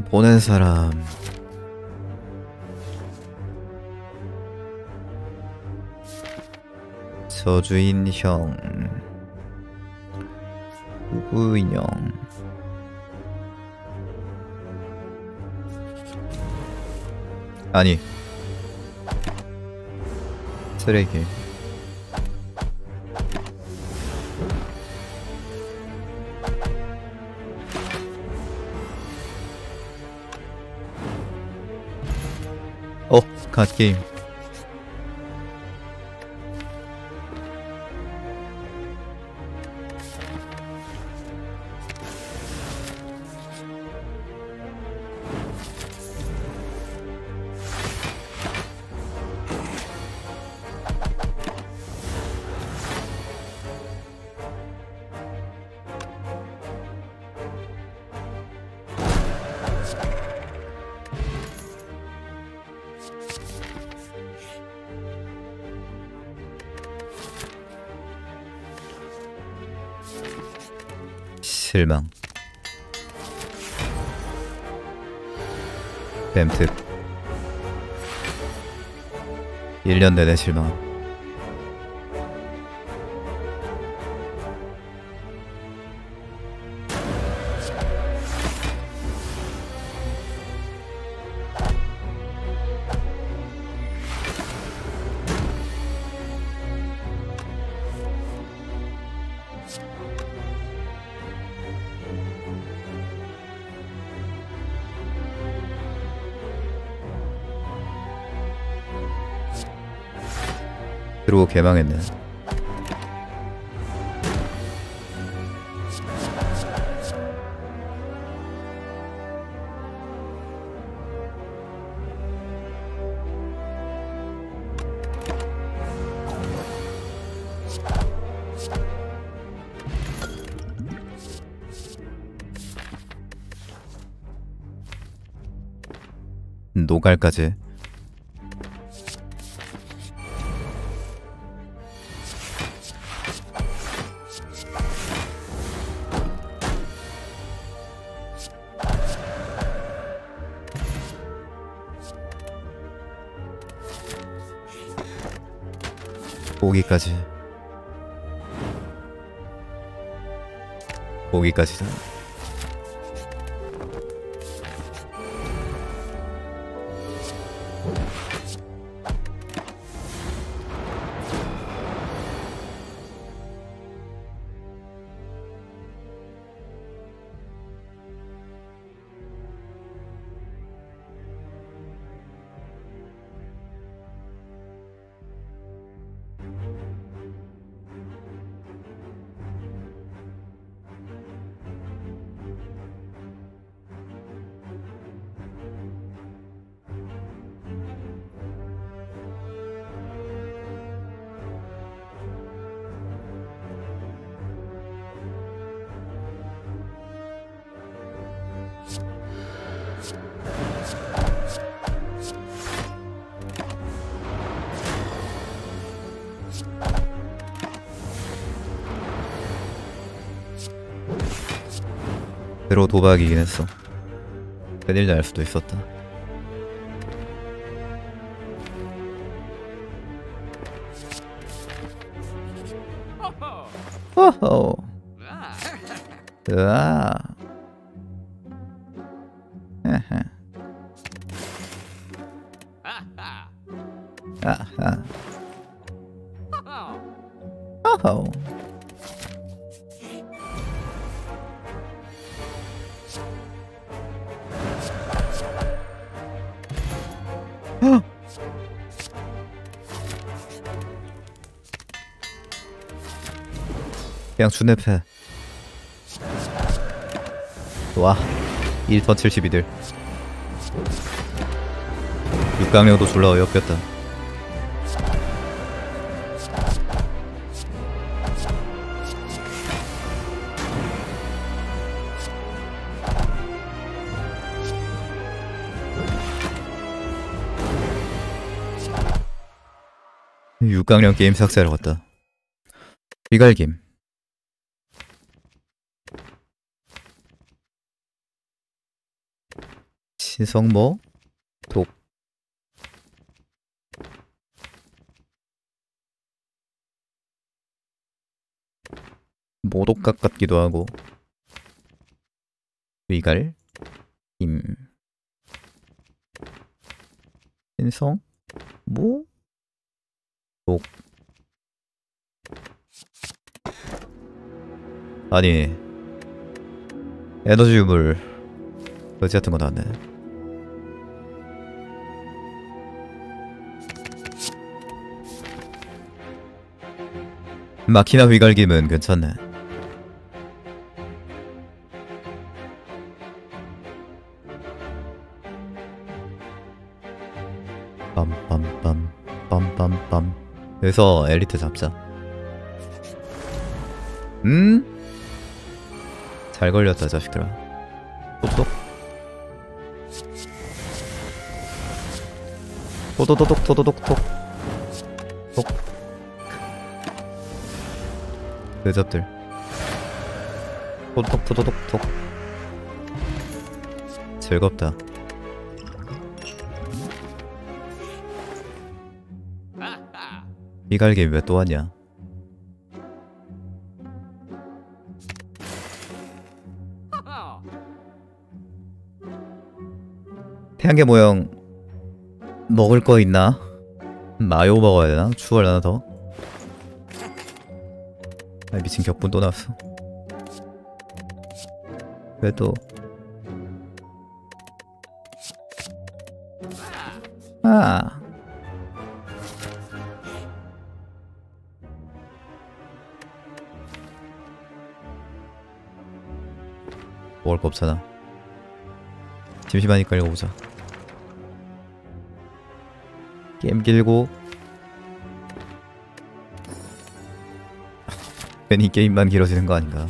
보낸 사람. 저주인 형. 누구 인형. 아니. 쓰레기 갓게임. 실망. 뱀특. 1년 내내 실망. 개망했네. 노갈까지. 보기까지. 보기까지다 그로 도박이긴 했어. 큰일 날 수도 있었다. 호호! 으아 헤헤. 아하. 호호 그냥 주nep해 와 1턴 72들. 육강령도 졸라 어이없겠다. 육강령 게임 삭제하러 갔다. 비갈김 신성모 독. 모독각 같기도 하고. 위갈. 김 신성? 모 독. 아니. 에너지 유물. 거지 같은 거 나왔네 마키나 위갈김은 괜찮네. 빰빰빰 빰빰빰. 여기서 엘리트 잡자. 음? 잘 걸렸다 자식들아. 똑똑 도도도독 도도독 톡 톡 대잡들 도도독 도도독 톡 즐겁다 이갈게 왜또 왔냐 태양계 모형 먹을 거 있나? 마요 먹어야 되나? 추월 하나 더? 아 미친 격분 또 나왔어. 왜 또? 아. 먹을 거 없잖아. 심심하니까 읽어보자. 게임 길고 괜히 게임만 길어지는 거 아닌가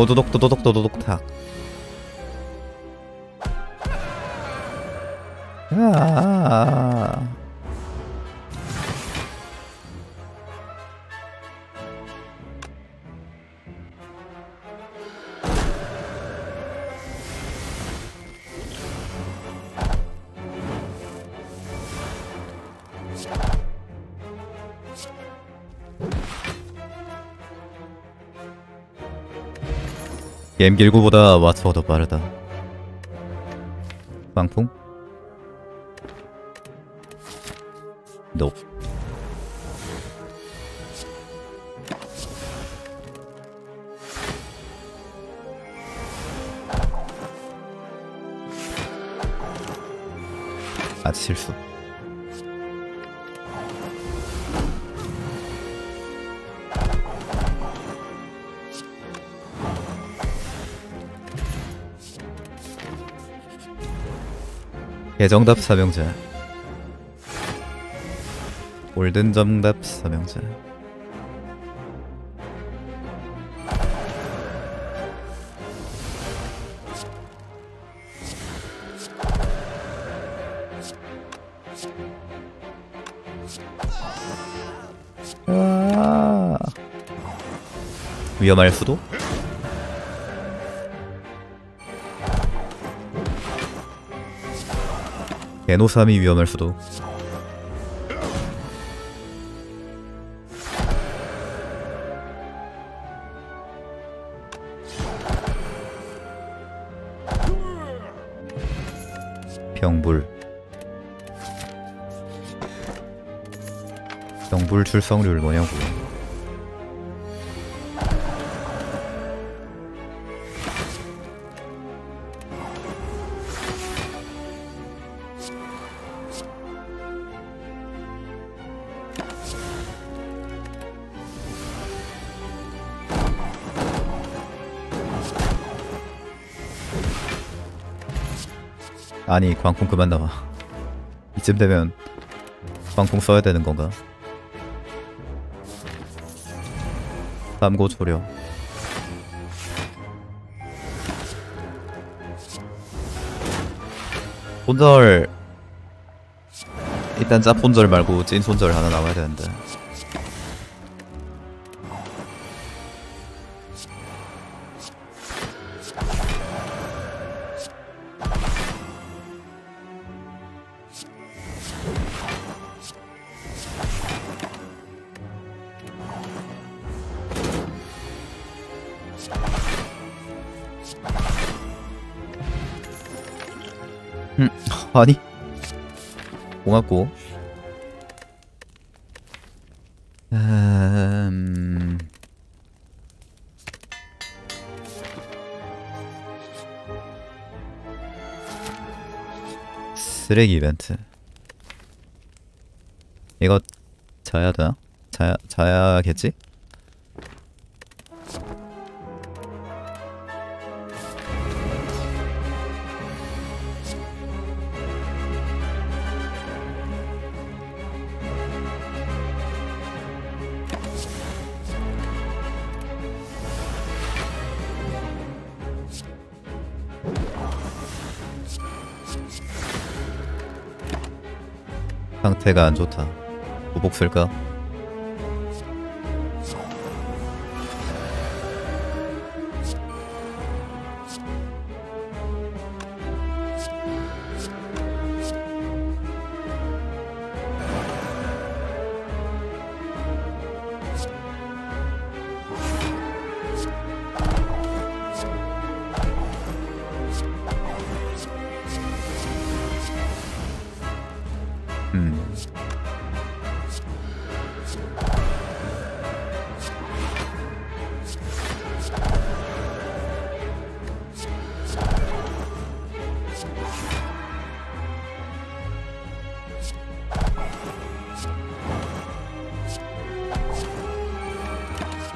오도독 도도독 도도독 탁 야. M길 9보다 와츠가 더 빠르다 빵풍? 높 nope. 아 실수 개정답 사명자 골든 정답 사명자 아. 위험할 수도? 개노삼이 위험할 수도. 병불. 병불 출석률 뭐냐고 아니 광풍 그만 나와. 이쯤 되면 방풍 써야 되는 건가? 삼고 조려. 손절. 일단 짭 손절 말고 찐 손절 하나 나와야 되는데 아니 고맙고 음... 쓰레기 이벤트 이거 자야 되나? 자야, 자야겠지? 상태가 안 좋다. 보복 쓸까?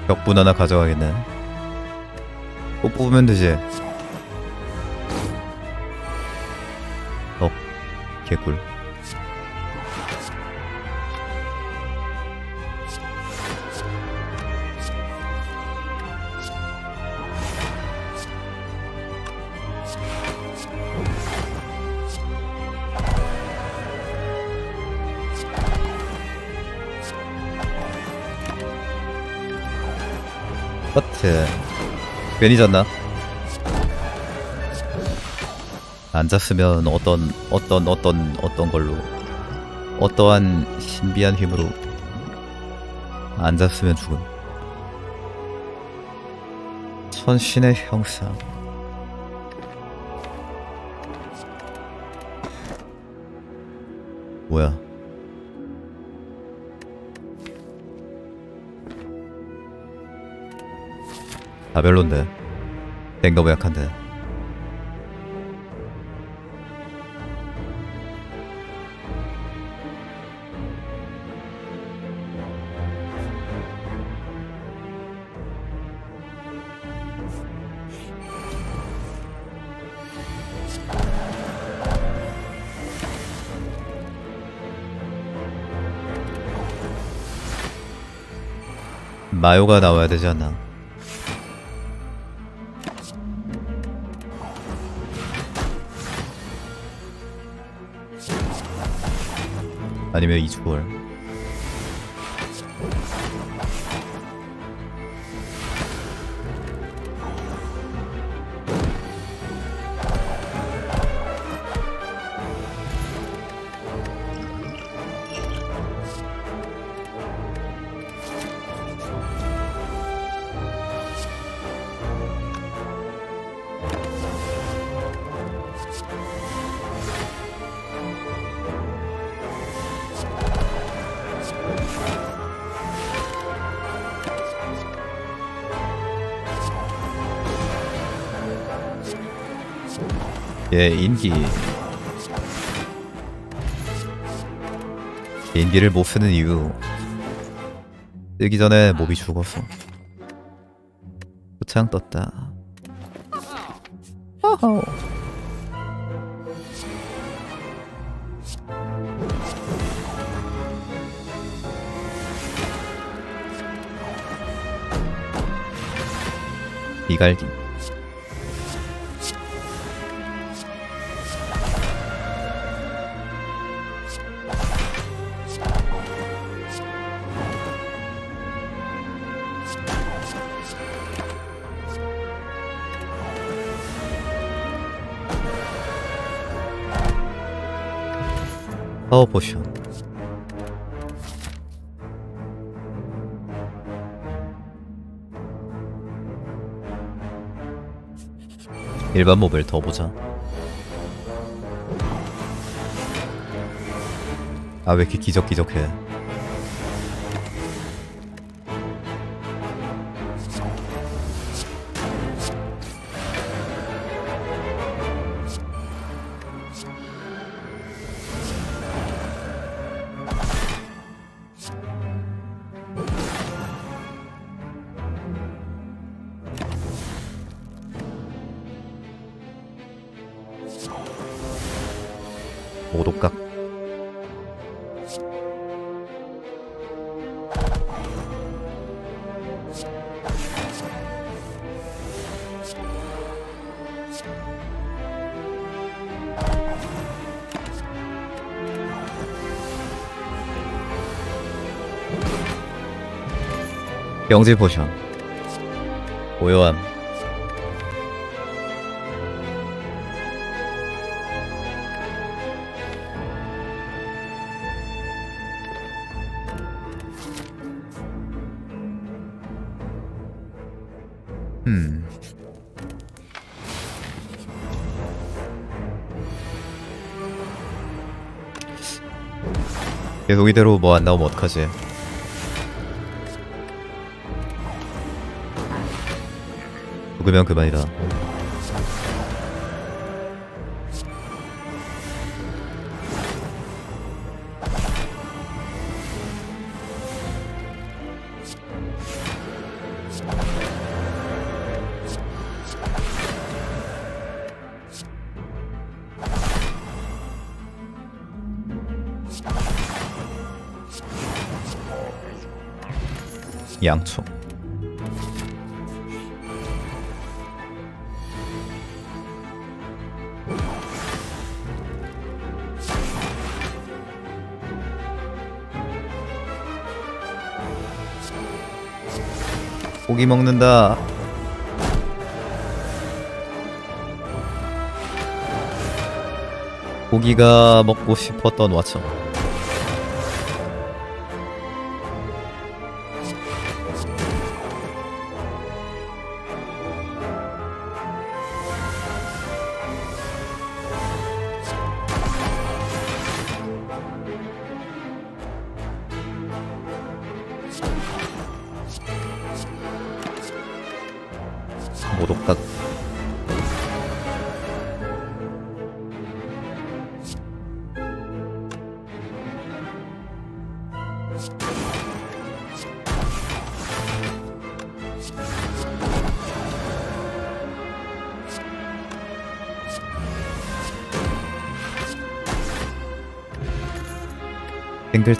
벽분 하나 가져가겠네. 또 뽑으면 되지. 어, 개꿀. 커트 괜히 졌나? 안 잤으면 어떤 어떤 어떤 어떤 걸로? 어떠한 신비한 힘으로 안 잤으면 죽음? 천신의 형상. 뭐야 다 별론데. 된 거뭐 약한데. 마요가 나와야 되지 않나 아니면 이주월 예, 인기. 인기를 못 쓰는 이유. 뜨기 전에 몸이 죽었어. 도창 떴다. 호호. 이갈기. 파워 포션. 일반 몹을 더 보자. 아 왜 이렇게 기적기적해 오독각 영질 포션. 오요함 계속 이대로 뭐 안 나오면 어떡하지? 죽으면 그만이다. 양초. 고기 먹는다. 고기가 먹고 싶었던 왓츠.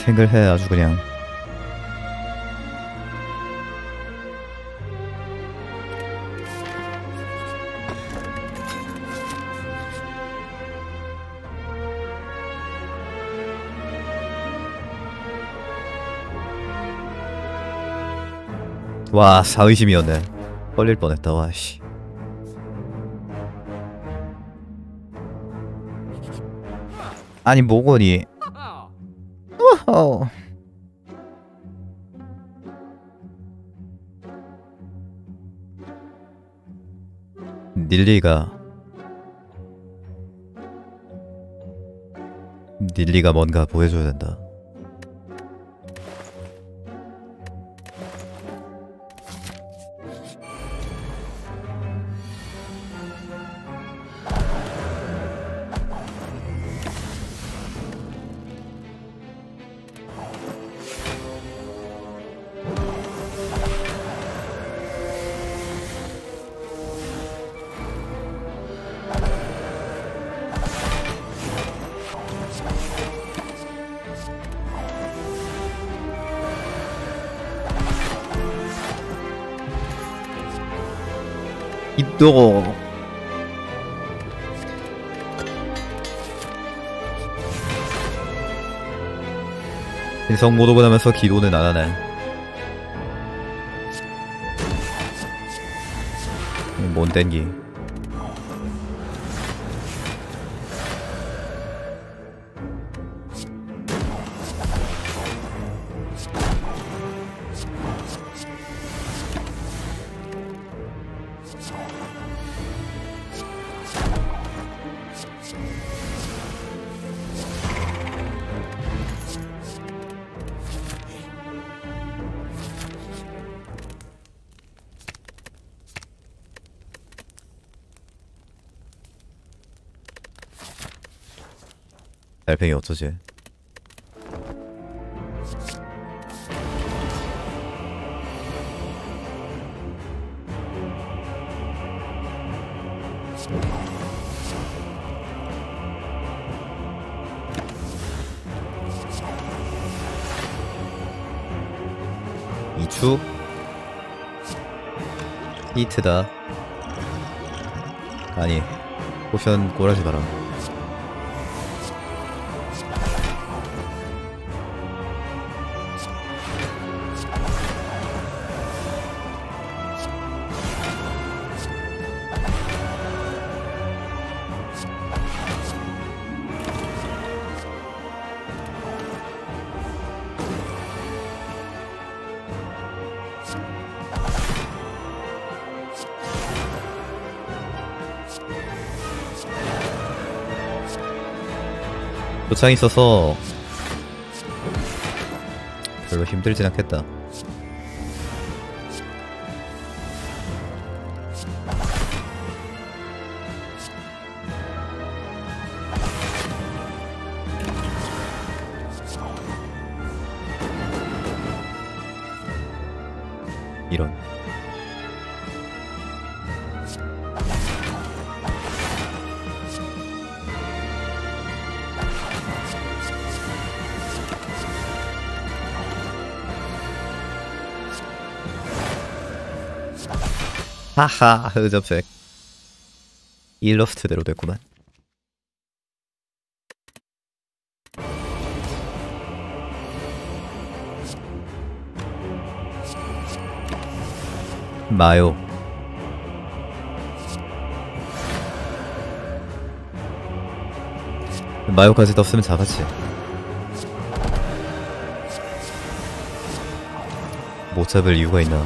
탱글탱글해 아주 그냥. 와 사의심이었네. 걸릴 뻔했다 와씨. 아니 뭐거니 닐리가 닐리가 뭔가 보여줘야 된다. 인성 못 오고 나면서 기도는 안 하네. 뭔 땡기. 달팽이 어쩌지? 이추? 히트다. 아니 포션 꼬라지 마라 도창 있어서 별로 힘들진 않겠다. 하하 흐접색. 일러스트대로 됐구만. 마요. 마요까지 떴으면 잡았지. 못 잡을 이유가 있나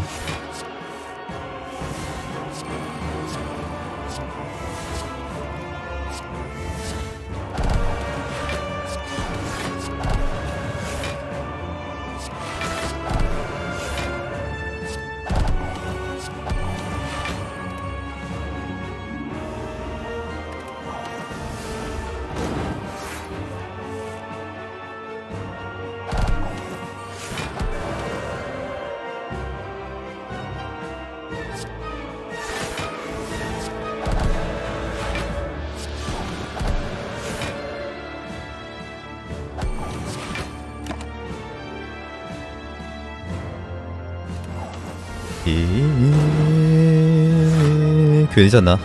괜히 잤나?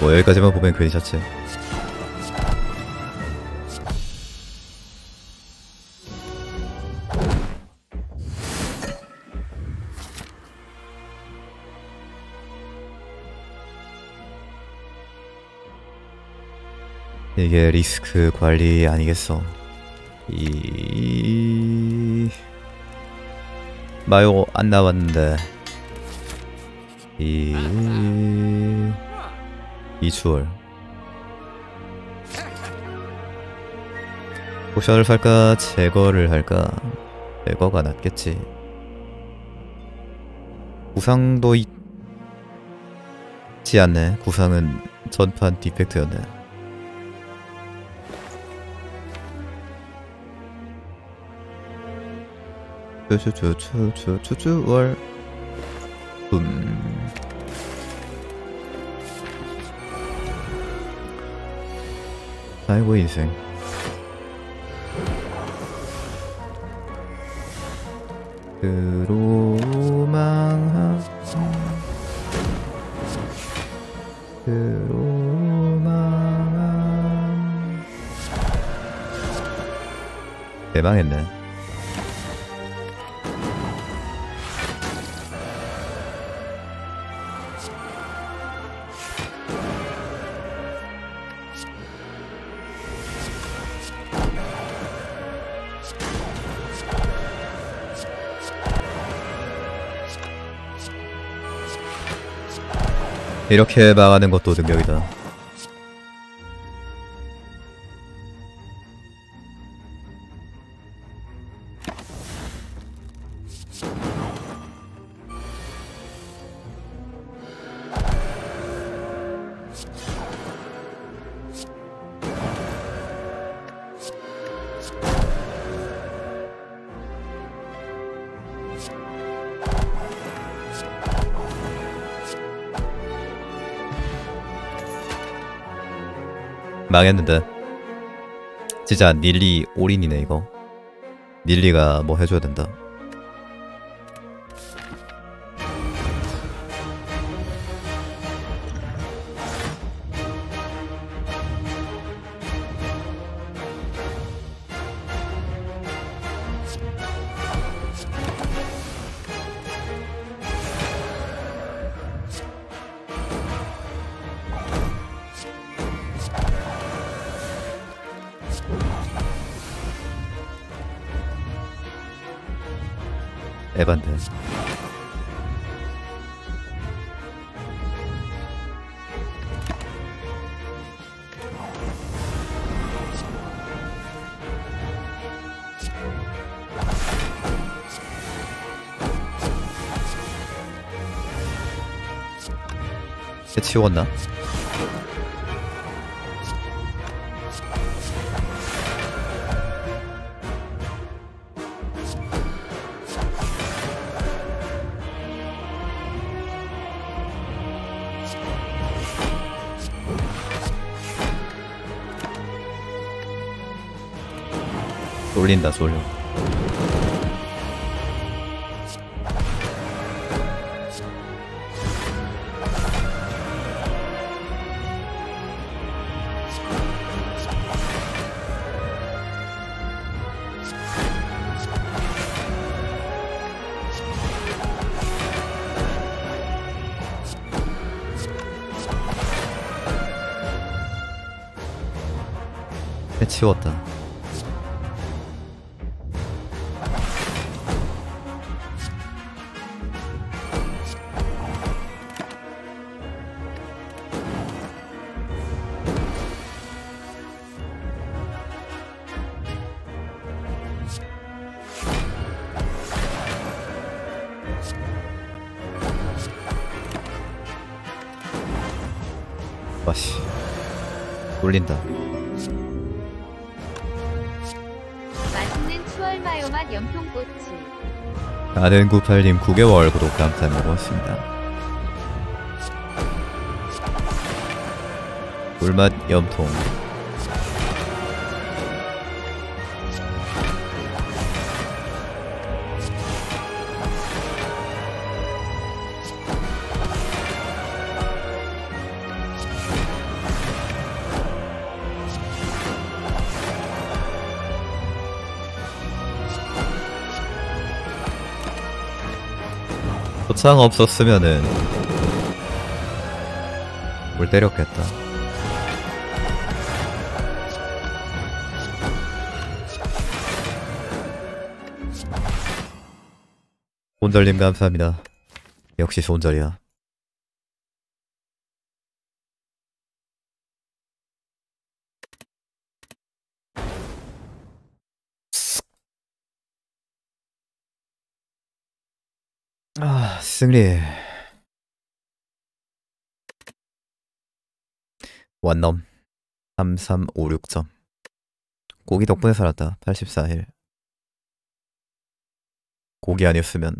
뭐 여기까지만 보면 괜히 잤지 이게 리스크 관리 아니겠어 이... 마요 안 나왔는데. 이 이추월. potion을 살까? 제거를 할까? 제거가 낫겠지. 구상도 있지 않네. 구상은 전판 디펙트였네 쭈쭈쭈쭈쭈쭈월 음. 아이고 인생 그로망하 그로망하 대망했네 이렇게 망하는 것도 능력이다. 망했는데. 진짜 닐리 올인이네 이거. 닐리가 뭐 해줘야 된다 에반데 해치웠나? 쏠린다 쏠려 해치웠다 맛있는 추월 마요맛 염통꼬치. 아는 98님 9개월 구독 감사합니다 고맙습니다. 꿀맛 염통 도창 없었으면은 뭘 때렸겠다. 손절님 감사합니다. 역시 손절이야 아 승리. 원넘 3356점. 고기 덕분에 살았다. 84일. 고기 아니었으면